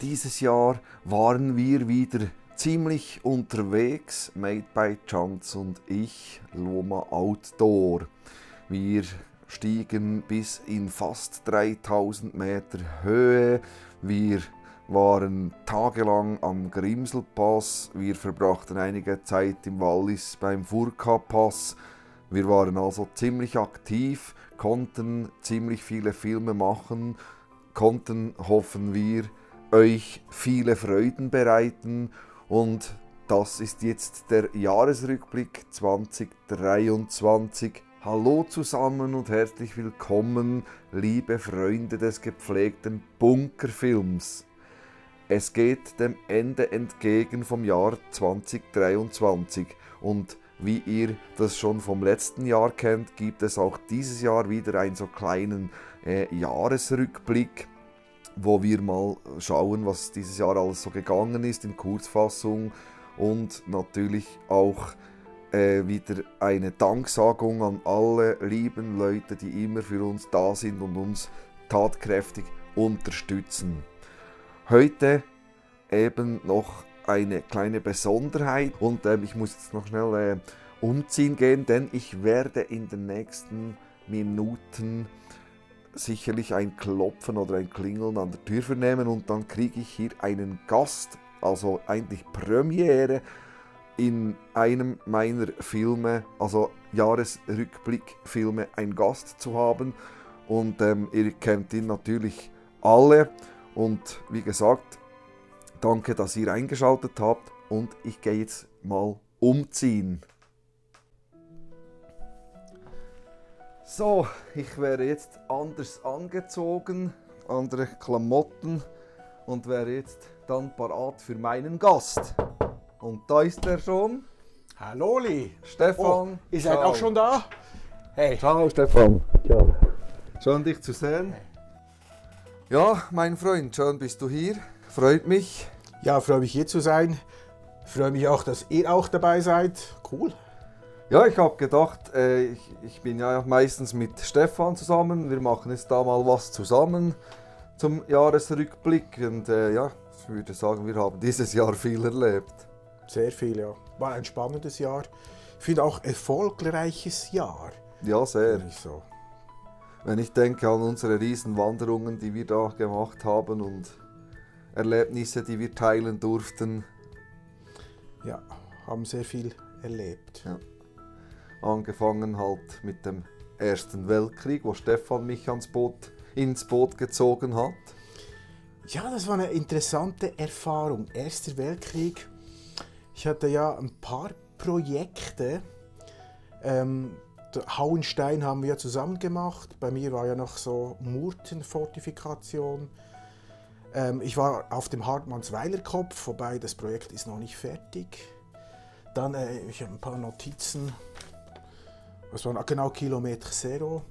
Dieses Jahr waren wir wieder ziemlich unterwegs, Made by Chance und ich, Loma Outdoor. Wir stiegen bis in fast 3000 Meter Höhe. Wir waren tagelang am Grimselpass. Wir verbrachten einige Zeit im Wallis beim Furka-Pass. Wir waren also ziemlich aktiv, konnten ziemlich viele Filme machen, konnten, hoffen wir, euch viele Freuden bereiten und das ist jetzt der Jahresrückblick 2023. Hallo zusammen und herzlich willkommen, liebe Freunde des gepflegten Bunkerfilms. Es geht dem Ende entgegen vom Jahr 2023 und wie ihr das schon vom letzten Jahr kennt, gibt es auch dieses Jahr wieder einen so kleinen äh, Jahresrückblick wo wir mal schauen, was dieses Jahr alles so gegangen ist in Kurzfassung und natürlich auch äh, wieder eine Danksagung an alle lieben Leute, die immer für uns da sind und uns tatkräftig unterstützen. Heute eben noch eine kleine Besonderheit und äh, ich muss jetzt noch schnell äh, umziehen gehen, denn ich werde in den nächsten Minuten sicherlich ein Klopfen oder ein Klingeln an der Tür vernehmen und dann kriege ich hier einen Gast, also eigentlich Premiere in einem meiner Filme, also Jahresrückblickfilme, einen Gast zu haben. Und ähm, ihr kennt ihn natürlich alle. Und wie gesagt, danke, dass ihr eingeschaltet habt. Und ich gehe jetzt mal umziehen. So, ich wäre jetzt anders angezogen, andere Klamotten und wäre jetzt dann parat für meinen Gast. Und da ist er schon. Hallo, Li. Stefan. Oh, ihr seid auch schon da? Hey. Ciao, Stefan. Ciao. Schön, dich zu sehen. Ja, mein Freund, schön bist du hier. Freut mich. Ja, freue mich hier zu sein. Freue mich auch, dass ihr auch dabei seid. Cool. Ja, ich habe gedacht, äh, ich, ich, bin ja meistens mit Stefan zusammen. Wir machen jetzt da mal was zusammen zum Jahresrückblick. Und äh, ja, ich würde sagen, wir haben dieses Jahr viel erlebt. Sehr viel, ja. War ein spannendes Jahr. Ich finde auch erfolgreiches Jahr. Ja, sehr. So. Wenn ich denke an unsere Riesenwanderungen, die wir da gemacht haben und Erlebnisse, die wir teilen durften. Ja, haben sehr viel erlebt. Ja angefangen halt mit dem Ersten Weltkrieg, wo Stefan mich ans Boot, ins Boot gezogen hat. Ja, das war eine interessante Erfahrung. Erster Weltkrieg. Ich hatte ja ein paar Projekte. Ähm, Hauenstein haben wir zusammen gemacht. Bei mir war ja noch so Murtenfortifikation. Ähm, ich war auf dem Hartmannsweiler Kopf, wobei das Projekt ist noch nicht fertig. Dann äh, ich habe ein paar Notizen das war genau Kilometer Zero.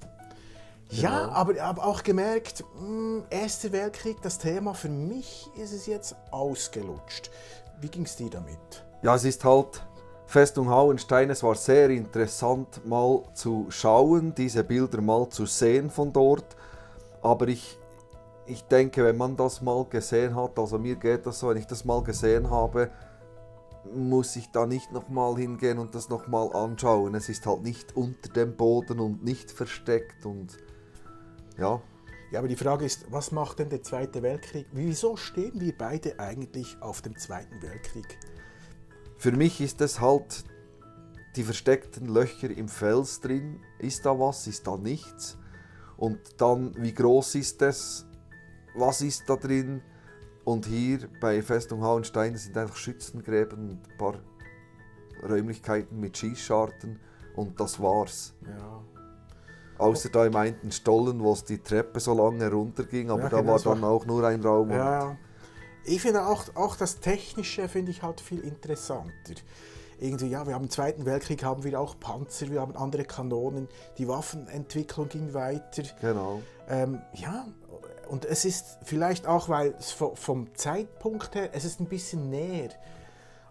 Genau. Ja, aber, aber auch gemerkt, mh, hm, Erster Weltkrieg, das Thema, für mich ist es jetzt ausgelutscht. Wie ging es dir damit? Ja, es ist halt Festung Hauenstein, es war sehr interessant mal zu schauen, diese Bilder mal zu sehen von dort. Aber ich, ich denke, wenn man das mal gesehen hat, also mir geht das so, wenn ich das mal gesehen habe, muss ich da nicht nochmal hingehen und das nochmal anschauen. Es ist halt nicht unter dem Boden und nicht versteckt und ja. Ja, aber die Frage ist, was macht denn der Zweite Weltkrieg? Wieso stehen wir beide eigentlich auf dem Zweiten Weltkrieg? Für mich ist es halt die versteckten Löcher im Fels drin. Ist da was? Ist da nichts? Und dann, wie groß ist es? Was ist da drin? Und hier bei Festung Hauenstein sind einfach Schützengräben und ein paar Räumlichkeiten mit Schießscharten und das war's. Ja. Außer da im einen Stollen, wo es die Treppe so lange runterging, aber ja, da genau war dann auch nur ein Raum. Ja. Ich finde auch, auch das Technische finde ich halt viel interessanter. Irgendwie, ja, wir haben im Zweiten Weltkrieg haben wir auch Panzer, wir haben andere Kanonen, die Waffenentwicklung ging weiter. Genau. Ähm, ja, und es ist vielleicht auch, weil es vom Zeitpunkt her, es ist ein bisschen näher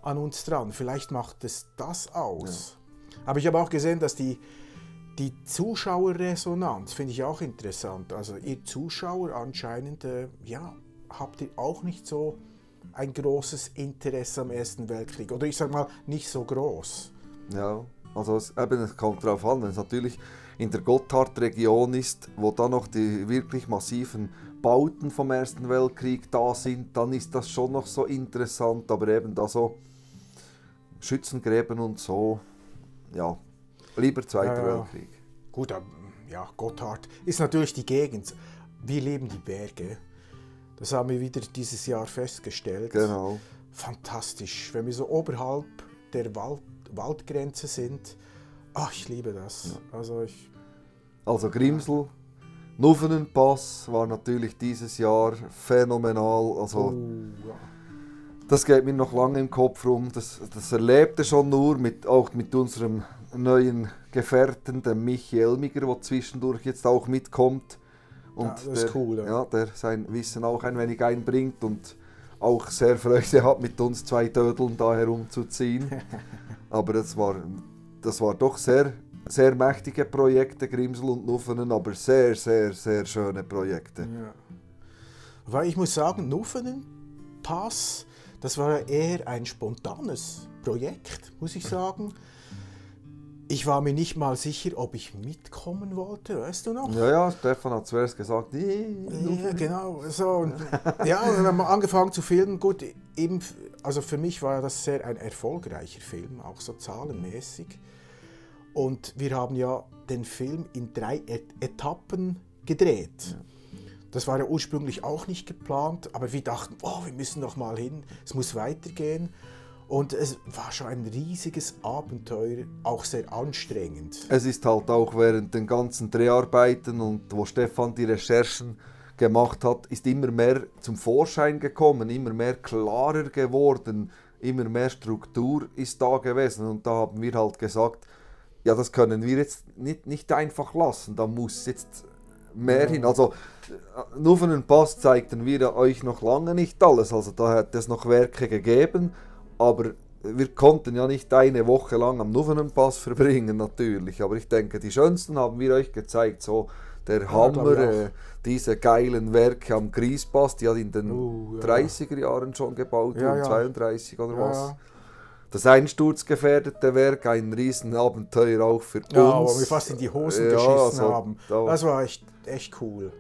an uns dran. Vielleicht macht es das aus. Ja. Aber ich habe auch gesehen, dass die, die Zuschauerresonanz, finde ich auch interessant. Also ihr Zuschauer anscheinend, äh, ja, habt ihr auch nicht so ein großes Interesse am Ersten Weltkrieg? Oder ich sag mal, nicht so groß. Ja, also es, eben, es kommt darauf an, wenn es natürlich in der Gotthardregion ist, wo dann noch die wirklich massiven Bauten vom Ersten Weltkrieg da sind, dann ist das schon noch so interessant, aber eben da so Schützengräben und so, ja, lieber Zweiter Ja, ja. Weltkrieg. Gut, aber, ja, Gotthard ist natürlich die Gegend. Wir leben die Berge. Das haben wir wieder dieses Jahr festgestellt. Genau. Fantastisch, wenn wir so oberhalb der Wald, Waldgrenze sind. Ach, ich liebe das. Also ich, Also Grimsel, Nuffenenpass war natürlich dieses Jahr phänomenal. Also oh, ja. das geht mir noch lange im Kopf rum. Das, das erlebte schon nur mit, auch mit unserem neuen Gefährten, dem Michi Elmiger, der zwischendurch jetzt auch mitkommt. Und Ja, das ist der, cool, ja. ja, der sein Wissen auch ein wenig einbringt und auch sehr Freude hat, mit uns zwei Dödeln da herumzuziehen. aber das war, das war doch sehr, sehr mächtige Projekte, Grimsel und Nuffenen, aber sehr, sehr, sehr schöne Projekte. Ja. Weil ich muss sagen, Nuffenenpass, das war eher ein spontanes Projekt, muss ich sagen. Ich war mir nicht mal sicher, ob ich mitkommen wollte, weißt du noch? Ja, ja, Stefan hat zuerst gesagt, Ja, genau. So, ja, und dann haben wir angefangen zu filmen. Gut, eben, also für mich war das sehr ein erfolgreicher Film, auch so zahlenmäßig. Und wir haben ja den Film in drei Et Etappen gedreht. Das war ja ursprünglich auch nicht geplant, aber wir dachten, oh, wir müssen noch mal hin, es muss weitergehen. Und es war schon ein riesiges Abenteuer, auch sehr anstrengend. Es ist halt auch während den ganzen Dreharbeiten und wo Stefan die Recherchen gemacht hat, ist immer mehr zum Vorschein gekommen, immer mehr klarer geworden, immer mehr Struktur ist da gewesen und da haben wir halt gesagt, ja das können wir jetzt nicht, nicht einfach lassen, da muss jetzt mehr hin. Also äh, nur von den Pass zeigten wir euch noch lange nicht alles, also da hätte es noch Werke gegeben, aber wir konnten ja nicht eine Woche lang am Nuvenenpass verbringen, natürlich. Aber ich denke, die schönsten haben wir euch gezeigt. So der Hammer, äh, diese geilen Werke am Griespass, die hat in den Oh, ja. 30er Jahren schon gebaut, Ja, ja. 32 oder was. Ja. Das einsturzgefährdete Werk, ein Riesenabenteuer auch für Ja, uns. wo wir fast in die Hosen Ja, geschissen also haben. da- Das war echt, echt cool.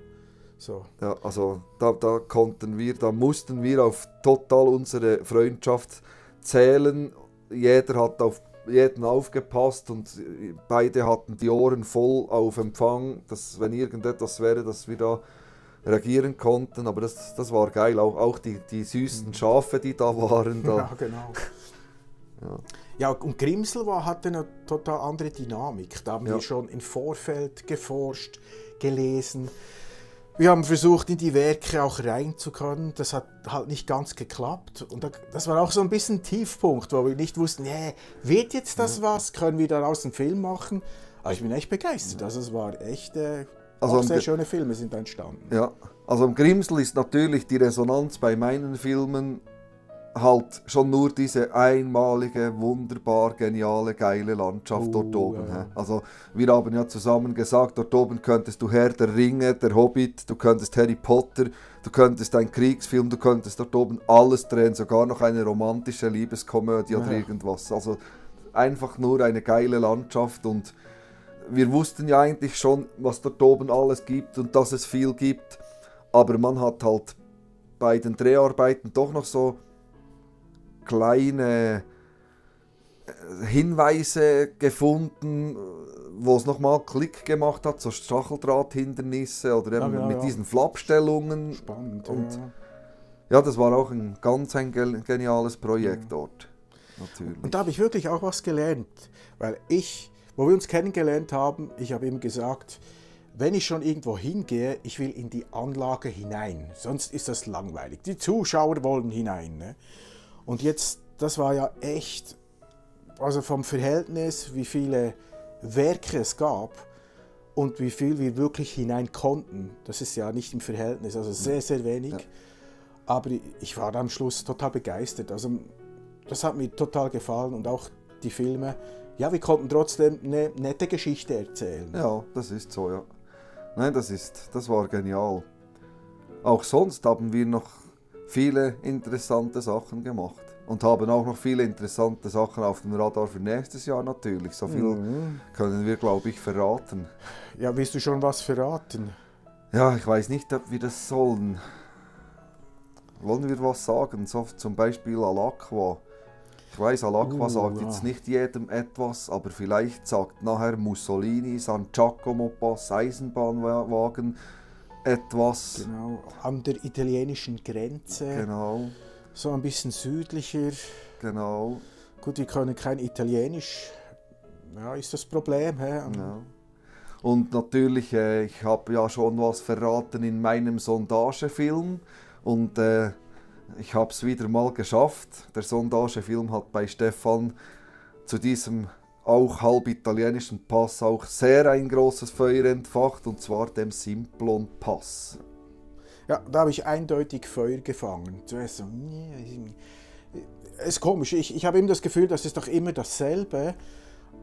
So. Ja, also da, da konnten wir, da mussten wir auf total unsere Freundschaft zählen. Jeder hat auf jeden aufgepasst und beide hatten die Ohren voll auf Empfang, dass wenn irgendetwas wäre, dass wir da reagieren konnten. Aber das, das war geil, auch, auch die, die süßen Schafe, die da waren. Da. Ja, genau. Ja. und Grimsel war, hatte eine total andere Dynamik. Da haben Ja. wir schon im Vorfeld geforscht, gelesen. Wir haben versucht, in die Werke auch reinzukommen. Das hat halt nicht ganz geklappt. Und da, das war auch so ein bisschen ein Tiefpunkt, wo wir nicht wussten, nee, wird jetzt das was? Können wir daraus einen Film machen? Aber ich bin echt begeistert. Also es war echt, äh, Also auch sehr schöne Filme sind entstanden. Ja, also am Grimsel ist natürlich die Resonanz bei meinen Filmen halt schon nur diese einmalige, wunderbar geniale, geile Landschaft dort Oh, oben. ja. Also wir haben ja zusammen gesagt, dort oben könntest du Herr der Ringe, der Hobbit, du könntest Harry Potter, du könntest einen Kriegsfilm, du könntest dort oben alles drehen, sogar noch eine romantische Liebeskomödie oder Ja. irgendwas. Also einfach nur eine geile Landschaft und wir wussten ja eigentlich schon, was dort oben alles gibt und dass es viel gibt, aber man hat halt bei den Dreharbeiten doch noch so kleine äh, Hinweise gefunden, wo es nochmal Klick gemacht hat, so Stacheldrahthindernisse oder eben Ja, genau, mit ja. diesen Flappstellungen. Spannend. Und ja. ja, das war auch ein ganz ein geniales Projekt dort. Natürlich. Und da habe ich wirklich auch was gelernt, weil ich, wo wir uns kennengelernt haben, ich habe ihm gesagt, wenn ich schon irgendwo hingehe, ich will in die Anlage hinein, sonst ist das langweilig. Die Zuschauer wollen hinein. Ne? Und jetzt, das war ja echt, also vom Verhältnis, wie viele Werke es gab und wie viel wir wirklich hinein konnten, das ist ja nicht im Verhältnis, also sehr, sehr wenig. Ja. Aber ich war am Schluss total begeistert. Also das hat mir total gefallen und auch die Filme. Ja, wir konnten trotzdem eine nette Geschichte erzählen. Ja, das ist so, ja. Nein, das ist, das war genial. auch sonst haben wir noch viele interessante Sachen gemacht. Und haben auch noch viele interessante Sachen auf dem Radar für nächstes Jahr natürlich. So viel Mhm. können wir, glaube ich, verraten. Ja, willst du schon was verraten? Ja, ich weiß nicht, ob wir das sollen. Wollen wir was sagen? So zum Beispiel Alakwa. Ich weiß, Alakwa Uh, sagt ja. jetzt nicht jedem etwas, aber vielleicht sagt nachher Mussolini, San Giacomo Pass, Eisenbahnwagen etwas. Genau, an der italienischen Grenze, Genau, so ein bisschen südlicher. genau. Gut, wir können kein Italienisch. Ja, ist das Problem. Hä? Ja. Und natürlich, äh, ich habe ja schon was verraten in meinem Sondagefilm und äh, ich habe es wieder mal geschafft. Der Sondagefilm hat bei Stefan zu diesem auch halb italienischen Pass auch sehr ein großes Feuer entfacht und zwar dem Simplon Pass. Ja, da habe ich eindeutig Feuer gefangen. Zuerst so, es ist komisch, ich, ich habe immer das Gefühl, das ist doch immer dasselbe.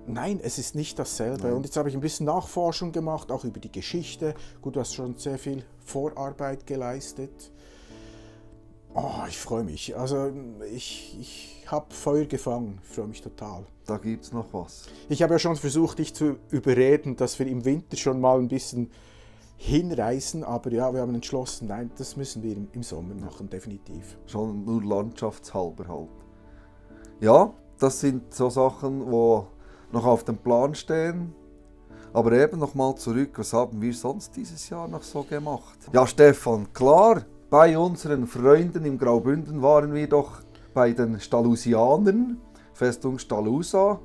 Nein, es ist nicht dasselbe. Nein. Und jetzt habe ich ein bisschen Nachforschung gemacht, auch über die Geschichte. Gut, du hast schon sehr viel Vorarbeit geleistet. Oh, ich freue mich. Also ich, ich habe Feuer gefangen, ich freue mich total. Da gibt es noch was. Ich habe ja schon versucht, dich zu überreden, dass wir im Winter schon mal ein bisschen hinreisen, aber ja, wir haben entschlossen, nein, das müssen wir im, im Sommer machen, definitiv. Schon nur landschaftshalber halt. Ja, das sind so Sachen, wo noch auf dem Plan stehen. Aber eben nochmal zurück, was haben wir sonst dieses Jahr noch so gemacht? Ja, Stefan, klar, bei unseren Freunden im Graubünden waren wir doch bei den Stalusianern, Festung Stalusa.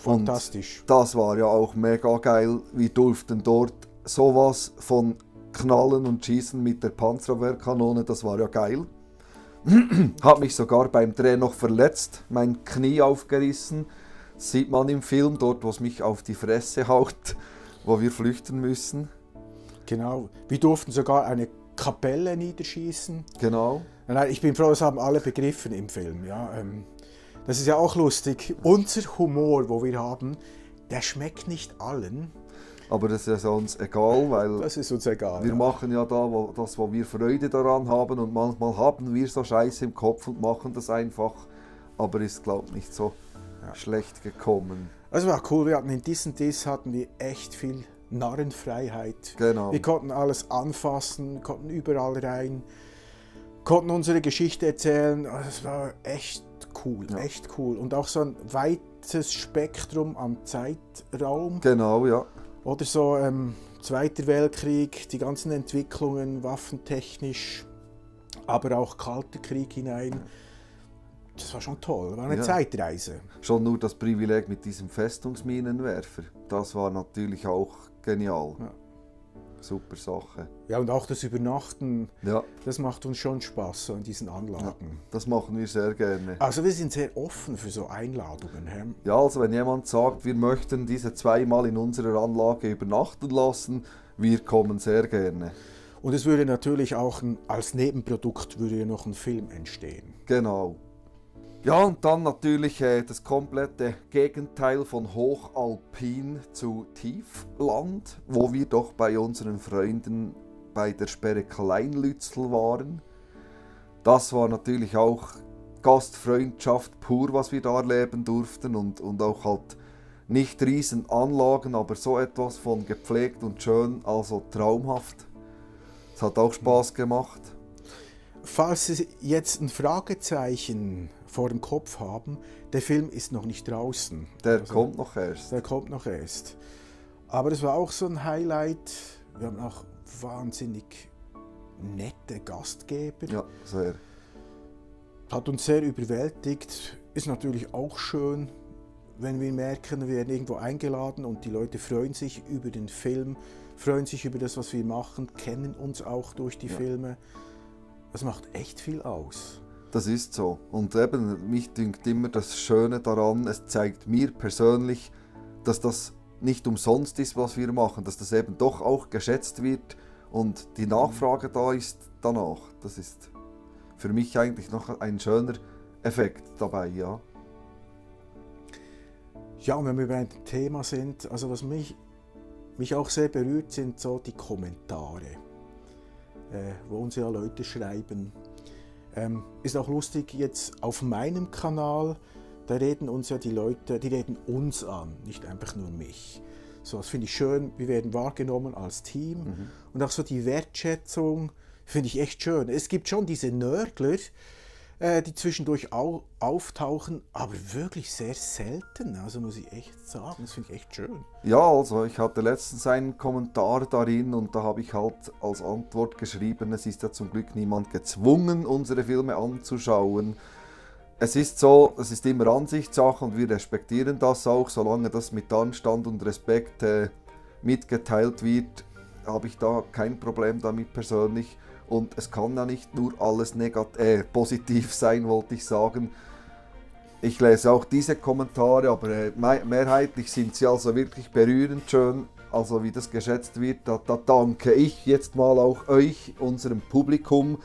Fantastisch. Das war ja auch mega geil. Wir durften dort sowas von knallen und schießen mit der Panzerwehrkanone, das war ja geil. Hat mich sogar beim Dreh noch verletzt, mein Knie aufgerissen. Das sieht man im Film, dort wo es mich auf die Fresse haut, wo wir flüchten müssen. Genau. Wir durften sogar eine Kapelle niederschießen. Genau. Nein, ich bin froh, das haben alle begriffen im Film. Ja, ähm, das ist ja auch lustig. Unser Humor, wo wir haben, der schmeckt nicht allen. Aber das ist uns egal, weil Das ist uns egal. wir ja. machen ja da wo, das, wo wir Freude daran haben und manchmal haben wir so Scheiße im Kopf und machen das einfach. Aber ist, glaube ich, nicht so schlecht gekommen. Also war cool, wir hatten in diesem Diss hatten wir echt viel Narrenfreiheit. Genau. Wir konnten alles anfassen, konnten überall rein, konnten unsere Geschichte erzählen. Also Es war echt cool, Ja. echt cool. Und auch so ein weites Spektrum am Zeitraum. Genau, ja. Oder so ähm, Zweiter Weltkrieg, die ganzen Entwicklungen, waffentechnisch, aber auch Kalter Krieg hinein. Das war schon toll, war eine Ja. Zeitreise. Schon nur das Privileg mit diesem Festungsminenwerfer, das war natürlich auch genial. Ja. Super Sache. Ja, und auch das Übernachten, Ja, das macht uns schon Spaß in diesen Anlagen. das machen wir sehr gerne. Also wir sind sehr offen für so Einladungen. Hä? Ja, also wenn jemand sagt, wir möchten diese zweimal in unserer Anlage übernachten lassen, wir kommen sehr gerne. Und es würde natürlich auch ein, als Nebenprodukt würde ja noch ein Film entstehen. Genau. Ja, und dann natürlich äh, das komplette Gegenteil von Hochalpin zu Tiefland, wo wir doch bei unseren Freunden bei der Sperre Kleinlützel waren. Das war natürlich auch Gastfreundschaft pur, was wir da erleben durften und, und auch halt nicht riesen Anlagen, aber so etwas von gepflegt und schön, also traumhaft. Es hat auch Spaß gemacht. Falls Sie jetzt ein Fragezeichen vor dem Kopf haben, der Film ist noch nicht draußen. Der Also- kommt noch erst. Der kommt noch erst. Aber es war auch so ein Highlight. Wir haben auch wahnsinnig nette Gastgeber. Ja, sehr. Hat uns sehr überwältigt. Ist natürlich auch schön, wenn wir merken, wir werden irgendwo eingeladen und die Leute freuen sich über den Film, freuen sich über das, was wir machen, kennen uns auch durch die Ja. Filme. Das macht echt viel aus. Das ist so. Und eben, mich dünkt immer das Schöne daran, es zeigt mir persönlich, dass das nicht umsonst ist, was wir machen, dass das eben doch auch geschätzt wird und die Nachfrage da ist danach. Das ist für mich eigentlich noch ein schöner Effekt dabei, ja. Ja, und wenn wir bei dem Thema sind, also was mich, mich auch sehr berührt, sind so die Kommentare. äh, wo uns ja Leute schreiben. Ähm, ist auch lustig jetzt auf meinem Kanal, da reden uns ja die Leute, die reden uns an, nicht einfach nur mich. So, das finde ich schön, wir werden wahrgenommen als Team mhm. und auch so die Wertschätzung finde ich echt schön. Es gibt schon diese Nörgler, äh, die zwischendurch au auftauchen, aber wirklich sehr selten. Also muss ich echt sagen, das finde ich echt schön. Ja, also ich hatte letztens einen Kommentar darin und da habe ich halt als Antwort geschrieben, es ist ja zum Glück niemand gezwungen, unsere Filme anzuschauen. Es ist so, es ist immer Ansichtssache und wir respektieren das auch, solange das mit Anstand und Respekt äh, mitgeteilt wird, habe ich da kein Problem damit persönlich. Und es kann ja nicht nur alles negativ, äh, positiv sein, wollte ich sagen. Ich lese auch diese Kommentare, aber äh, mehrheitlich sind sie also wirklich berührend schön. Also wie das geschätzt wird, da, da danke ich jetzt mal auch euch, unserem Publikum,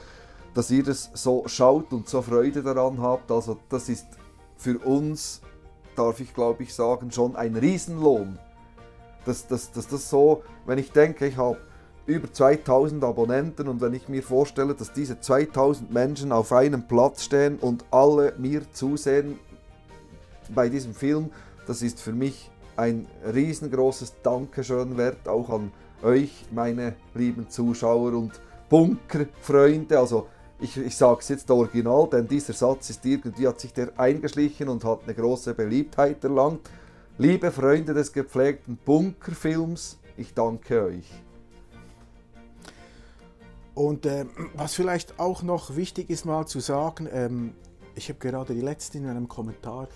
dass ihr das so schaut und so Freude daran habt. Also das ist für uns, darf ich glaube ich sagen, schon ein Riesenlohn. Dass, dass, dass das so, wenn ich denke, ich habe über 2000 Abonnenten und wenn ich mir vorstelle, dass diese 2000 Menschen auf einem Platz stehen und alle mir zusehen bei diesem Film, das ist für mich ein riesengroßes Dankeschön wert, auch an euch, meine lieben Zuschauer und Bunkerfreunde. Also ich, ich sage es jetzt original, denn dieser Satz ist irgendwie, hat sich der eingeschlichen und hat eine große Beliebtheit erlangt. Liebe Freunde des gepflegten Bunkerfilms, ich danke euch. Und äh, was vielleicht auch noch wichtig ist mal zu sagen, ähm, ich habe gerade die letzte in einem Kommentar,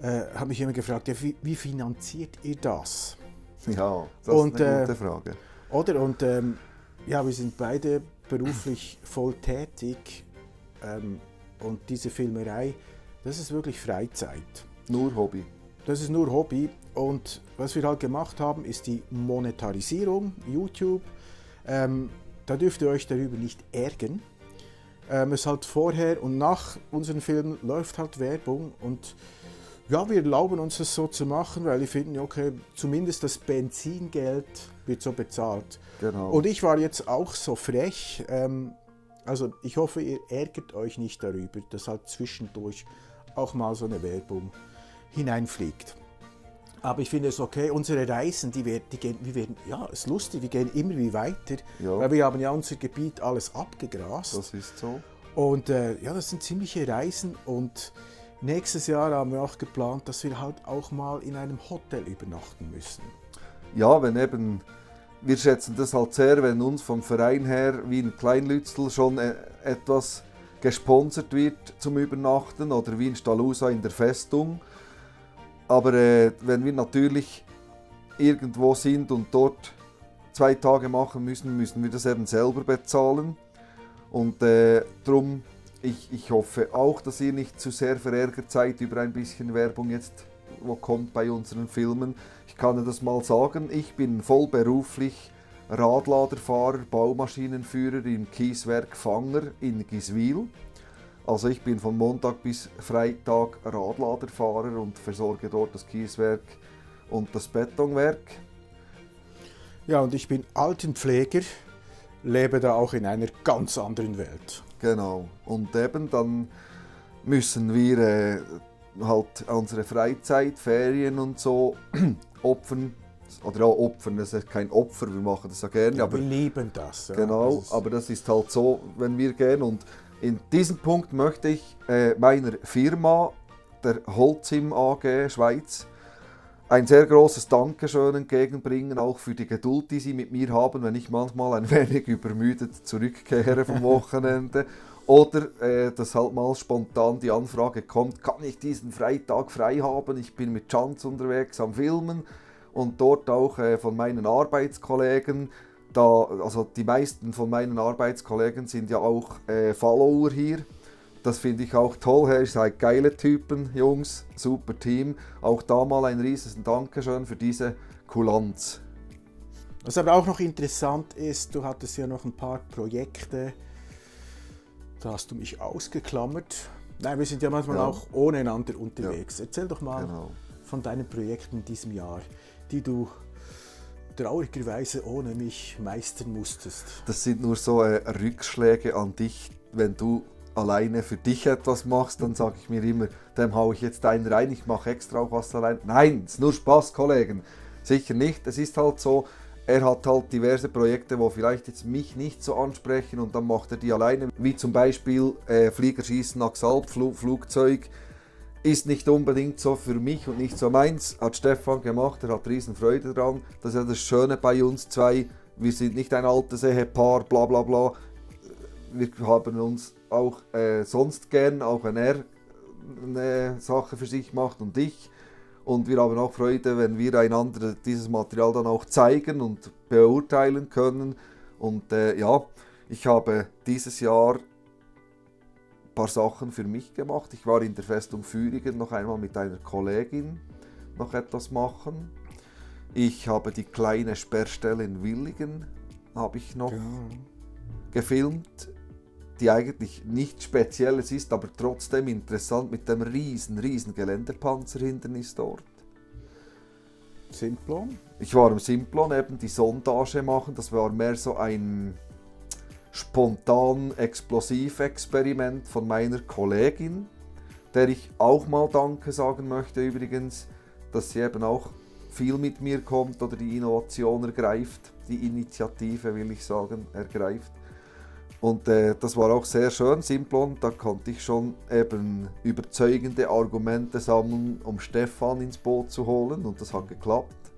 äh, habe mich immer gefragt, ja, wie, wie, finanziert ihr das? Ja, das und, ist eine gute äh, Frage. Oder? Und ähm, ja, wir sind beide beruflich voll tätig ähm, und diese Filmerei, das ist wirklich Freizeit. Nur Hobby. Das ist nur Hobby und was wir halt gemacht haben, ist die Monetarisierung, YouTube. Ähm, da dürft ihr euch darüber nicht ärgern. Ähm, es halt vorher und nach unseren Filmen läuft halt Werbung und ja, wir erlauben uns das so zu machen, weil wir finden, okay, zumindest das Benzingeld wird so bezahlt. Genau. Und ich war jetzt auch so frech, ähm, also ich hoffe, ihr ärgert euch nicht darüber, dass halt zwischendurch auch mal so eine Werbung hineinfliegt. Aber ich finde es okay, unsere Reisen, die, werden, die gehen, wir werden, ja, es ist lustig, wir gehen immer wie weiter, ja. weil wir haben ja unser Gebiet alles abgegrast. Das ist so. Und äh, ja, das sind ziemliche Reisen und nächstes Jahr haben wir auch geplant, dass wir halt auch mal in einem Hotel übernachten müssen. Ja, wenn eben, wir schätzen das halt sehr, wenn uns vom Verein her wie in Kleinlützel schon äh, etwas gesponsert wird zum Übernachten oder wie in Stalusa in der Festung aber äh, wenn wir natürlich irgendwo sind und dort zwei Tage machen müssen, müssen wir das eben selber bezahlen. Und äh, darum, ich, ich hoffe auch, dass ihr nicht zu sehr verärgert seid über ein bisschen Werbung jetzt, wo kommt bei unseren Filmen. Ich kann das mal sagen, ich bin vollberuflich Radladerfahrer, Baumaschinenführer im Kieswerk Fanger in Giswil. Also ich bin von Montag bis Freitag Radladerfahrer und versorge dort das Kieswerk und das Betonwerk. Ja, und ich bin Altenpfleger, lebe da auch in einer ganz anderen Welt. Genau. Und eben dann müssen wir äh, halt unsere Freizeit, Ferien und so opfern. Oder ja, opfern, das ist kein Opfer, wir machen das ja gerne. Ja, aber, wir lieben das. Ja. Genau, das aber das ist halt so, wenn wir gehen und in diesem Punkt möchte ich äh, meiner Firma, der Holzim AG Schweiz, ein sehr großes Dankeschön entgegenbringen, auch für die Geduld, die Sie mit mir haben, wenn ich manchmal ein wenig übermüdet zurückkehre vom Wochenende. Oder äh, dass halt mal spontan die Anfrage kommt, kann ich diesen Freitag frei haben? Ich bin mit Chance unterwegs am Filmen und dort auch äh, von meinen Arbeitskollegen da, also die meisten von meinen Arbeitskollegen sind ja auch äh, Follower hier. Das finde ich auch toll. Ihr seid geile Typen, Jungs, super Team. Auch da mal ein riesiges Dankeschön für diese Kulanz. Was aber auch noch interessant ist, du hattest ja noch ein paar Projekte, da hast du mich ausgeklammert. Nein, wir sind ja manchmal ja. auch ohne einander unterwegs. Ja. Erzähl doch mal genau. von deinen Projekten in diesem Jahr, die du traurigerweise ohne mich meistern musstest. Das sind nur so äh, Rückschläge an dich, wenn du alleine für dich etwas machst, dann sage ich mir immer, dem haue ich jetzt einen rein, ich mache extra auch was allein. Nein, es ist nur Spaß, Kollegen. Sicher nicht. Es ist halt so, er hat halt diverse Projekte, wo vielleicht jetzt mich nicht so ansprechen und dann macht er die alleine. Wie zum Beispiel äh, Fliegerschießen nach Salb, Fl Flugzeug. Ist nicht unbedingt so für mich und nicht so meins. Hat Stefan gemacht, er hat riesen Freude dran. Das ist ja das Schöne bei uns zwei. Wir sind nicht ein altes Ehepaar, bla bla bla. Wir haben uns auch äh, sonst gern, auch wenn er eine Sache für sich macht und ich. Und wir haben auch Freude, wenn wir einander dieses Material dann auch zeigen und beurteilen können. Und äh, ja, ich habe dieses Jahr paar Sachen für mich gemacht. Ich war in der Festung Führingen noch einmal mit einer Kollegin noch etwas machen. Ich habe die kleine Sperrstelle in Willigen habe ich noch Genau. gefilmt, die eigentlich nichts Spezielles ist, aber trotzdem interessant mit dem riesen, riesen Geländepanzerhindernis dort. Simplon? Ich war im Simplon eben die Sondage machen, das war mehr so ein spontan Explosivexperiment von meiner Kollegin, der ich auch mal Danke sagen möchte übrigens, dass sie eben auch viel mit mir kommt oder die Innovation ergreift, die Initiative will ich sagen, ergreift. Und äh, das war auch sehr schön, Simplon, da konnte ich schon eben überzeugende Argumente sammeln, um Stefan ins Boot zu holen und das hat geklappt.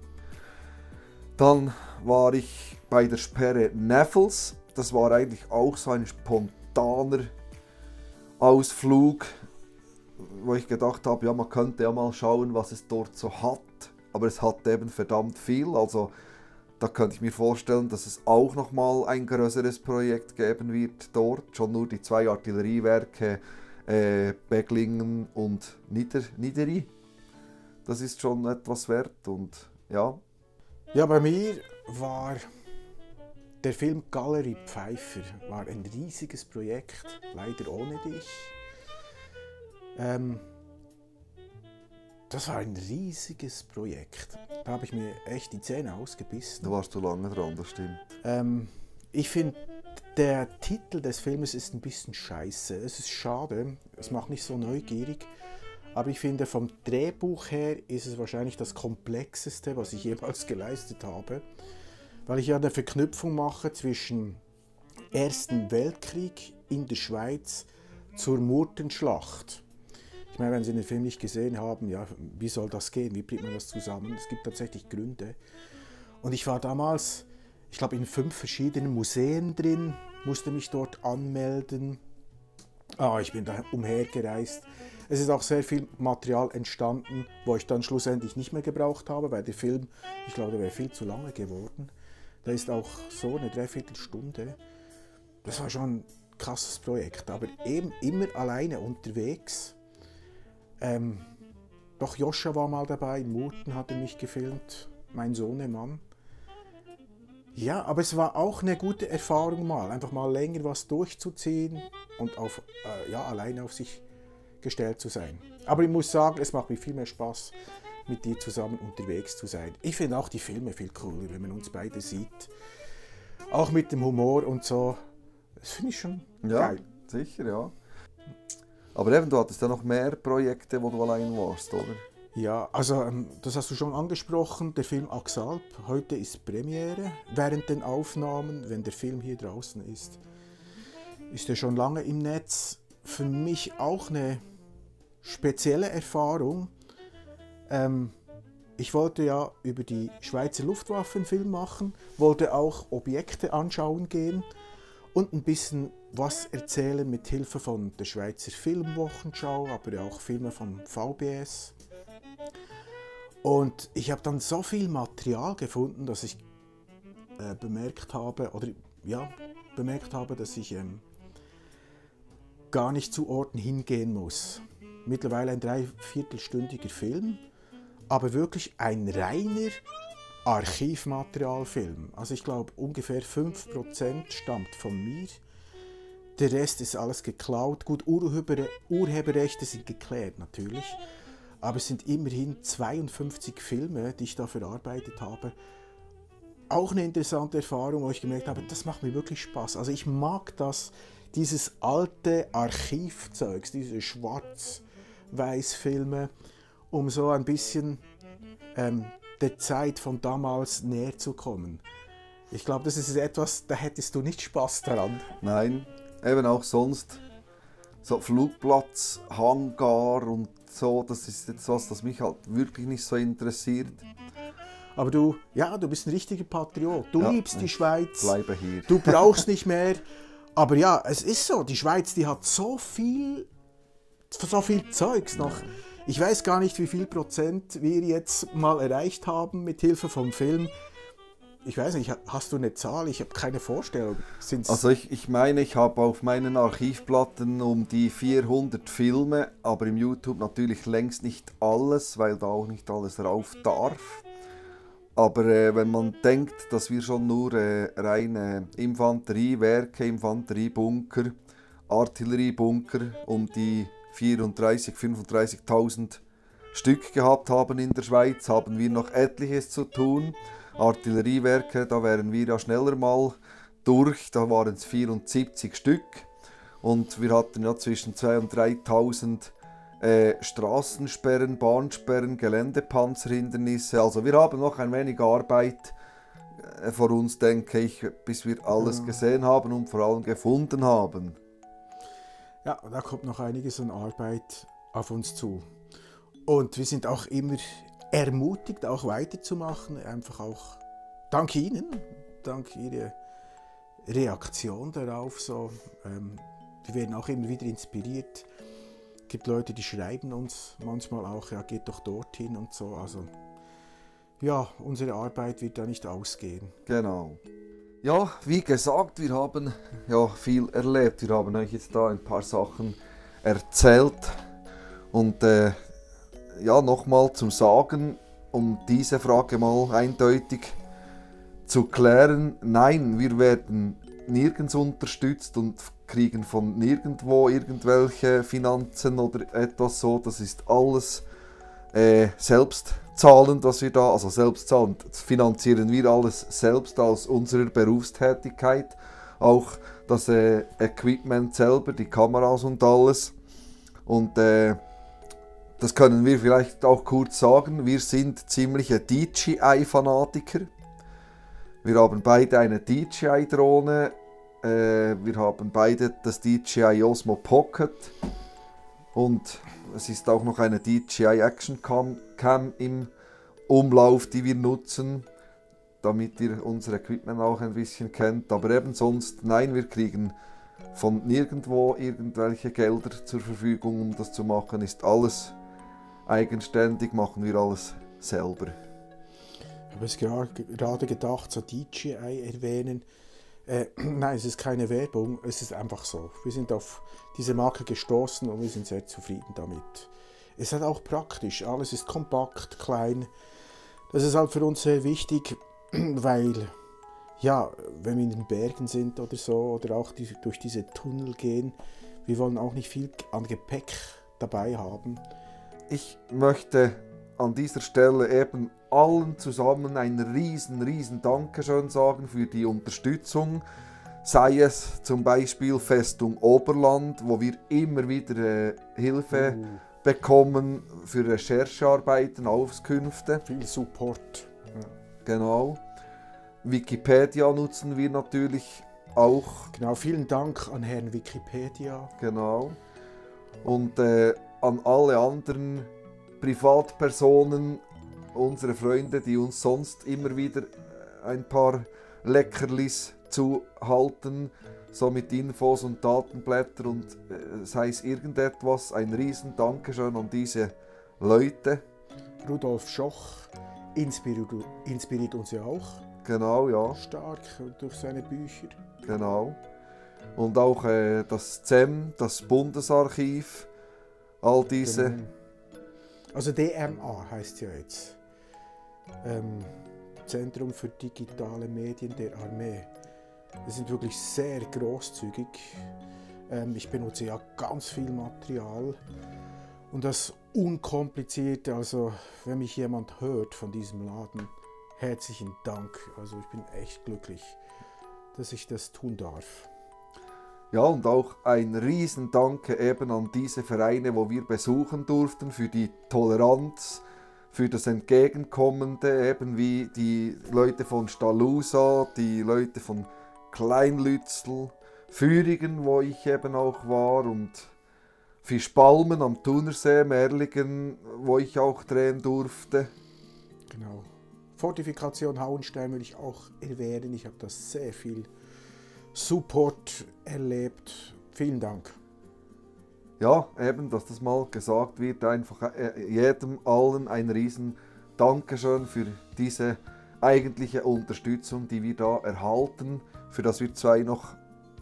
Dann war ich bei der Sperre Neffels, das war eigentlich auch so ein spontaner Ausflug, wo ich gedacht habe, ja, man könnte ja mal schauen, was es dort so hat. Aber es hat eben verdammt viel. Also da könnte ich mir vorstellen, dass es auch nochmal ein größeres Projekt geben wird dort. Schon nur die zwei Artilleriewerke äh, Beglingen und Nieder Niederi. Das ist schon etwas wert und ja, Ja, bei mir war der Film Galerie Pfeiffer war ein riesiges Projekt, leider ohne dich. Ähm, das war ein riesiges Projekt. Da habe ich mir echt die Zähne ausgebissen. da warst du lange dran, das stimmt. Ähm, ich finde, der Titel des Filmes ist ein bisschen scheiße. Es ist schade, es macht mich so neugierig. Aber ich finde, vom Drehbuch her ist es wahrscheinlich das komplexeste, was ich jemals geleistet habe. Weil ich ja eine Verknüpfung mache zwischen Ersten Weltkrieg in der Schweiz zur Murtenschlacht. Ich meine, wenn Sie den Film nicht gesehen haben, ja, wie soll das gehen? Wie bringt man das zusammen? Es gibt tatsächlich Gründe. Und ich war damals, ich glaube, in fünf verschiedenen Museen drin, musste mich dort anmelden. Ah, ich bin da umhergereist. Es ist auch sehr viel Material entstanden, wo ich dann schlussendlich nicht mehr gebraucht habe, weil der Film, ich glaube, der wäre viel zu lange geworden. Da ist auch so eine Dreiviertelstunde. Das war schon ein krasses Projekt, aber eben immer alleine unterwegs. Ähm, doch Joscha war mal dabei, Murten hatte mich gefilmt, mein Sohnemann. Ja, aber es war auch eine gute Erfahrung mal, einfach mal länger was durchzuziehen und auf, äh, ja, alleine auf sich gestellt zu sein. Aber ich muss sagen, es macht mir viel mehr Spaß, mit dir zusammen unterwegs zu sein. Ich finde auch die Filme viel cooler, wenn man uns beide sieht. Auch mit dem Humor und so. Das finde ich schon Ja, geil. sicher, ja. Aber eben, du hattest ja noch mehr Projekte, wo du allein warst, oder? Ja, also ähm, das hast du schon angesprochen, der Film Axalp. Heute ist Premiere. Während den Aufnahmen, wenn der Film hier draußen ist, ist er schon lange im Netz. Für mich auch eine spezielle Erfahrung. Ähm, ich wollte ja über die Schweizer Luftwaffe einen Film machen, wollte auch Objekte anschauen gehen und ein bisschen was erzählen mit Hilfe von der Schweizer Filmwochenschau, aber auch Filme vom VBS. Und ich habe dann so viel Material gefunden, dass ich äh, bemerkt habe, oder ja, bemerkt habe, dass ich ähm, gar nicht zu Orten hingehen muss. Mittlerweile ein dreiviertelstündiger Film, aber wirklich ein reiner Archivmaterialfilm. Also ich glaube ungefähr 5% stammt von mir. Der Rest ist alles geklaut. Gut, Urheber, Urheberrechte sind geklärt natürlich. Aber es sind immerhin 52 Filme, die ich da verarbeitet habe. auch eine interessante Erfahrung, wo ich gemerkt habe, das macht mir wirklich Spaß. Also ich mag das, dieses alte Archivzeugs, diese Schwarz-Weiß-Filme, um so ein bisschen ähm, der Zeit von damals näher zu kommen. Ich glaube, das ist etwas, da hättest du nicht Spaß daran. Nein, eben auch sonst so Flugplatz, Hangar und so, das ist jetzt was, das mich halt wirklich nicht so interessiert. Aber du, ja, du bist ein richtiger Patriot. Du Ja, liebst die Schweiz. Bleibe hier. Du brauchst nicht mehr. Aber ja, es ist so, die Schweiz, die hat so viel, so viel Zeugs noch. Ich weiß gar nicht, wie viel Prozent wir jetzt mal erreicht haben mit Hilfe vom Film. Ich weiß nicht, hast du eine Zahl? Ich habe keine Vorstellung. Sind's Also ich, ich meine, ich habe auf meinen Archivplatten um die 400 Filme, aber im YouTube natürlich längst nicht alles, weil da auch nicht alles rauf darf. Aber äh, wenn man denkt, dass wir schon nur äh, reine Infanteriewerke, Infanteriebunker, Artilleriebunker um die 34.000, 35.000 Stück gehabt haben in der Schweiz, haben wir noch etliches zu tun. Artilleriewerke, da wären wir ja schneller mal durch, da waren es 74 Stück. Und wir hatten ja zwischen 2.000 und 3.000 äh, Straßensperren, Bahnsperren, Geländepanzerhindernisse. Also wir haben noch ein wenig Arbeit äh, vor uns, denke ich, bis wir alles gesehen haben und vor allem gefunden haben. Ja, da kommt noch einiges an Arbeit auf uns zu. Und wir sind auch immer ermutigt, auch weiterzumachen. Einfach auch dank Ihnen, dank Ihrer Reaktion darauf. So, ähm, wir werden auch immer wieder inspiriert. Es gibt Leute, die schreiben uns manchmal auch, ja, geht doch dorthin und so. Also, ja, unsere Arbeit wird da nicht ausgehen. Genau. Ja, wie gesagt, wir haben ja viel erlebt. Wir haben euch jetzt da ein paar Sachen erzählt. Und äh, ja, nochmal zum Sagen, um diese Frage mal eindeutig zu klären. Nein, wir werden nirgends unterstützt und kriegen von nirgendwo irgendwelche Finanzen oder etwas so. Das ist alles äh, selbst zahlend, was wir da, also selbst zahlend, das finanzieren wir alles selbst aus unserer Berufstätigkeit. Auch das äh, Equipment selber, die Kameras und alles. Und äh, das können wir vielleicht auch kurz sagen. Wir sind ziemliche DJI-Fanatiker. Wir haben beide eine DJI-Drohne. Äh, wir haben beide das DJI Osmo Pocket. Und es ist auch noch eine DJI Action Cam, Cam im Umlauf, die wir nutzen, damit ihr unser Equipment auch ein bisschen kennt. Aber eben sonst, nein, wir kriegen von nirgendwo irgendwelche Gelder zur Verfügung, um das zu machen. Ist alles eigenständig, machen wir alles selber. Ich habe es gerade gedacht, so DJI erwähnen. Äh, nein, es ist keine Werbung, es ist einfach so. Wir sind auf diese Marke gestoßen und wir sind sehr zufrieden damit. Es ist auch praktisch, alles ist kompakt, klein. Das ist halt für uns sehr wichtig, weil, ja, wenn wir in den Bergen sind oder so, oder auch die, durch diese Tunnel gehen, wir wollen auch nicht viel an Gepäck dabei haben. Ich möchte an dieser Stelle eben allen zusammen ein riesen, riesen Dankeschön sagen für die Unterstützung. Sei es zum Beispiel Festung Oberland, wo wir immer wieder äh, Hilfe bekommen für Recherchearbeiten, Auskünfte. Viel Support. Genau. Wikipedia nutzen wir natürlich auch. Genau, vielen Dank an Herrn Wikipedia. Genau. Und äh, an alle anderen Privatpersonen, unsere Freunde, die uns sonst immer wieder äh, ein paar Leckerlis zuhalten, so mit Infos und Datenblätter und äh, sei es irgendetwas. Ein riesen Dankeschön an diese Leute. Rudolf Schoch inspiriert, inspiriert uns ja auch Genau, ja. stark durch seine Bücher. Genau. Und auch äh, das ZEM, das Bundesarchiv, all diese. Genau. Also DMA heißt ja jetzt. Ähm, Zentrum für digitale Medien der Armee. Wir sind wirklich sehr großzügig. Ähm, ich benutze ja ganz viel Material und das unkompliziert. Also wenn mich jemand hört von diesem Laden, herzlichen Dank. Also ich bin echt glücklich, dass ich das tun darf. Ja, und auch ein Riesendanke eben an diese Vereine, wo wir besuchen durften, für die Toleranz, für das Entgegenkommende, eben wie die Leute von Stalusa, die Leute von Kleinlützel, Führingen, wo ich eben auch war, und Fischpalmen am Thunersee, Merligen, wo ich auch drehen durfte. Genau. Fortifikation Hauenstein will ich auch erwähnen. Ich habe das sehr viel Support erlebt. Vielen Dank. Ja, eben, dass das mal gesagt wird, einfach äh, jedem allen ein riesen Dankeschön für diese eigentliche Unterstützung, die wir da erhalten, für das wir zwei noch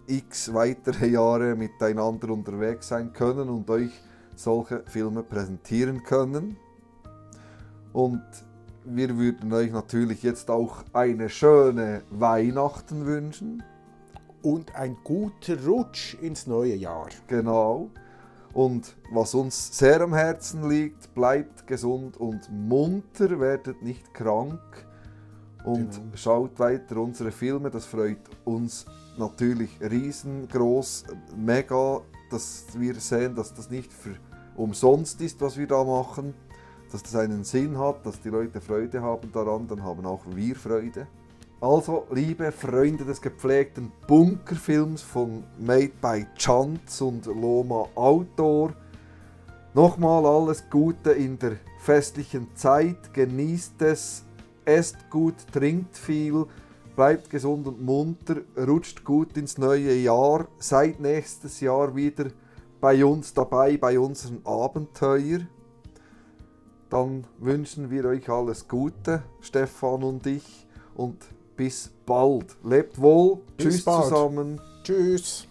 x weitere Jahre miteinander unterwegs sein können und euch solche Filme präsentieren können. Und wir würden euch natürlich jetzt auch eine schöne Weihnachten wünschen. Und ein guter Rutsch ins neue Jahr. Genau. Und was uns sehr am Herzen liegt, bleibt gesund und munter, werdet nicht krank und Genau. schaut weiter unsere Filme. Das freut uns natürlich riesengroß, mega, dass wir sehen, dass das nicht für umsonst ist, was wir da machen, dass das einen Sinn hat, dass die Leute Freude haben daran, dann haben auch wir Freude. Also, liebe Freunde des gepflegten Bunkerfilms von Made by Chance und Loma Outdoor, nochmal alles Gute in der festlichen Zeit, genießt es, esst gut, trinkt viel, bleibt gesund und munter, rutscht gut ins neue Jahr, seid nächstes Jahr wieder bei uns dabei, bei unseren Abenteuer. Dann wünschen wir euch alles Gute, Stefan und ich, und bis bald. Lebt wohl. Bis Tschüss bald. zusammen. Tschüss.